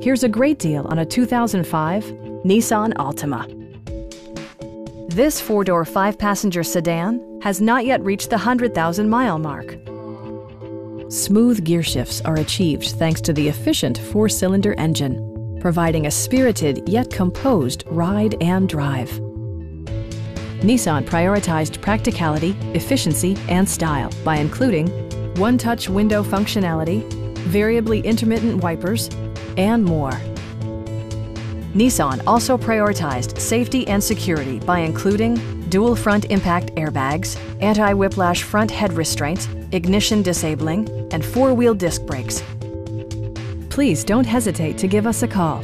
Here's a great deal on a 2005 Nissan Altima. This four-door, five-passenger sedan has not yet reached the 100,000-mile mark. Smooth gear shifts are achieved thanks to the efficient four-cylinder engine, providing a spirited yet composed ride and drive. Nissan prioritized practicality, efficiency, and style by including one-touch window functionality, variably intermittent wipers, and more. Nissan also prioritized safety and security by including dual front impact airbags, anti-whiplash front head restraints, ignition disabling, and four-wheel disc brakes. Please don't hesitate to give us a call